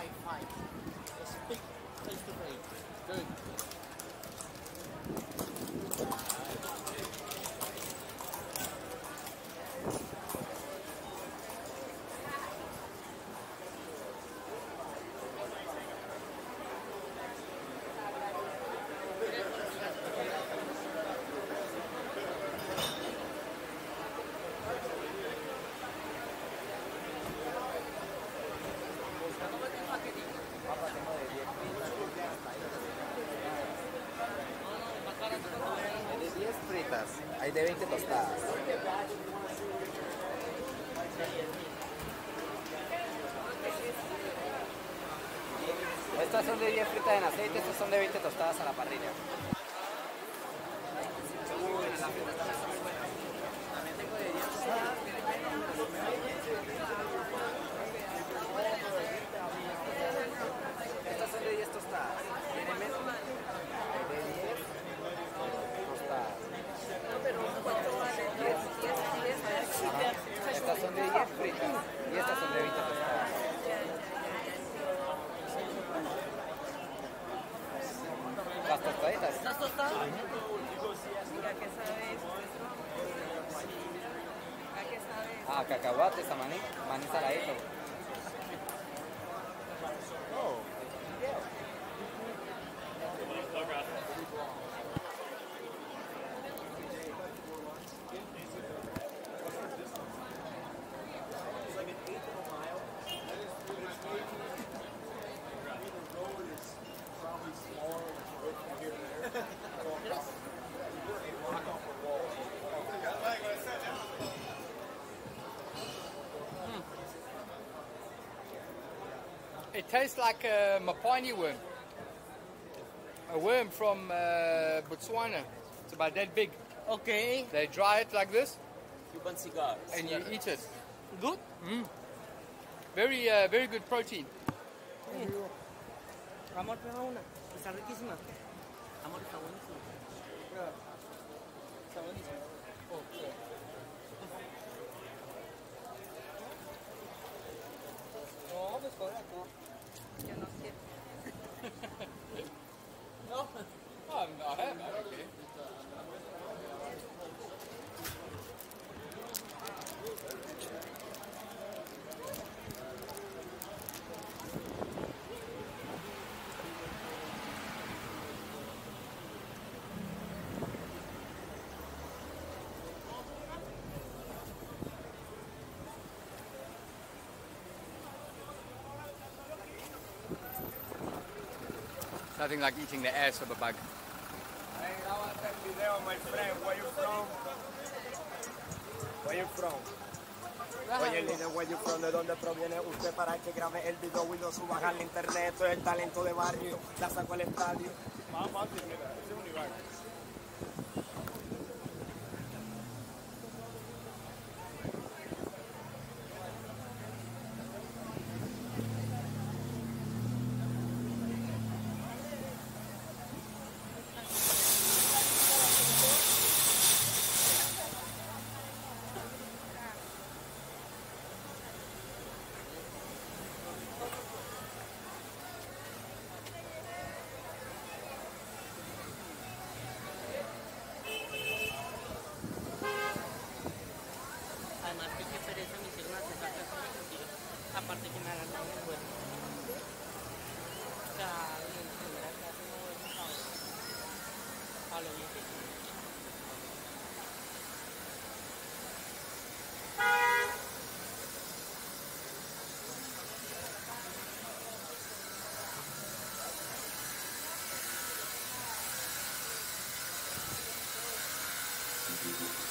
fight, fight. Speak face to face. Good. 10 fritas, hay de 20 tostadas. Estas son de 10 fritas en aceite, estas son de 20 tostadas a la parrilla. Son muy buenas, las fritas también son muy buenas. También tengo de 10 tostadas, tiene Estas son de 10 tostadas. Tiene menos. De 10 tostadas. Ajá. Estas son de 10 fritas y estas son de 20 tostadas. Las tostaditas. ¿Las tostadas? Mira, ¿qué sabe eso? ¿A qué sabe? Ah, cacahuates, a maní, maní saladito. Oh, tastes like a mapani worm. A worm from uh, Botswana. It's about that big. Okay. They dry it like this Cuban cigars. and you eat it. Good. Very, uh, very good protein. Amor, Nothing like eating the ass of a bug. Hey, grábate el video, my friend. Where you from? Where you from? Oye, líder, where you from? ¿De dónde proviene usted para que grabe el video y lo suba al internet? Esto es el talento de barrio. La saco al estadio. Más fácil, mira. Es un Ibai. အားလုံးရဲ့うん。